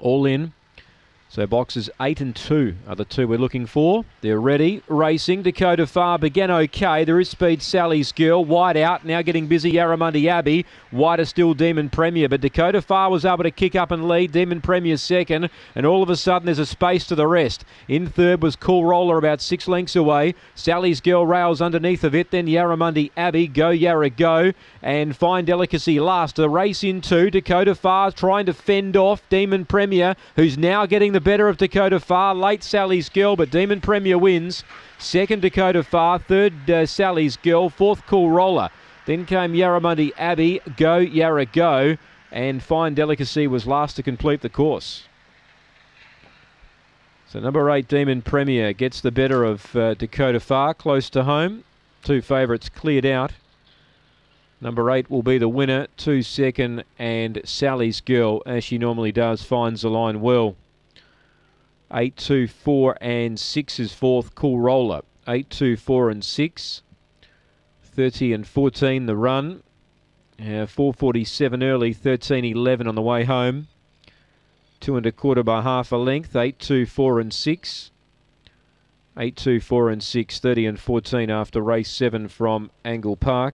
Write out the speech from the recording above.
all in. So boxes eight and two are the two we're looking for. They're ready, racing. Dakota Far began okay. There is speed. Sally's Girl wide out now, getting busy. Yarramundi Abbey wider still. Demon Premier, but Dakota Far was able to kick up and lead. Demon Premier second, and all of a sudden there's a space to the rest. In third was Cool Roller about six lengths away. Sally's Girl rails underneath of it. Then Yarramundi Abbey, Go Yarra Go, and Fine Delicacy last. The race in two. Dakota Far trying to fend off Demon Premier, who's now getting the the better of Dakota Far. Late Sally's Girl, but Demon Premier wins. Second Dakota Far. Third uh, Sally's Girl. Fourth Cool Roller. Then came Yarramundi Abbey. Go Yarra Go. And Fine Delicacy was last to complete the course. So number eight, Demon Premier, gets the better of uh, Dakota Far, close to home. Two favourites cleared out. Number eight will be the winner. Two second, and Sally's Girl, as she normally does, finds the line well. 8, 2, 4 and 6 is fourth. Cool Roller. 8, 2, 4 and 6. 30 and 14 the run. Uh, 447 early, 13 11 on the way home. Two and a quarter by half a length, 8 2 4 and 6. 8 2 4 and 6, 30 and 14 after race 7 from Angle Park.